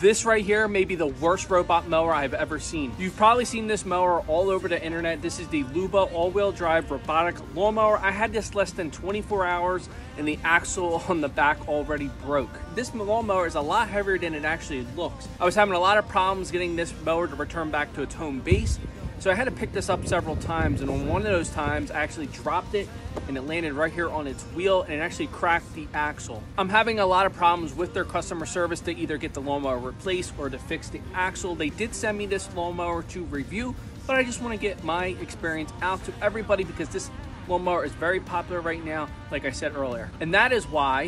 This right here may be the worst robot mower I've ever seen. You've probably seen this mower all over the internet. This is the Luba all-wheel drive robotic lawnmower. I had this less than 24 hours and the axle on the back already broke. This lawnmower is a lot heavier than it actually looks. I was having a lot of problems getting this mower to return back to its home base so I had to pick this up several times, and on one of those times, I actually dropped it and it landed right here on its wheel and it actually cracked the axle. I'm having a lot of problems with their customer service to either get the lawnmower replaced or to fix the axle. They did send me this lawnmower to review, but I just want to get my experience out to everybody because this lawnmower is very popular right now, like I said earlier. And that is why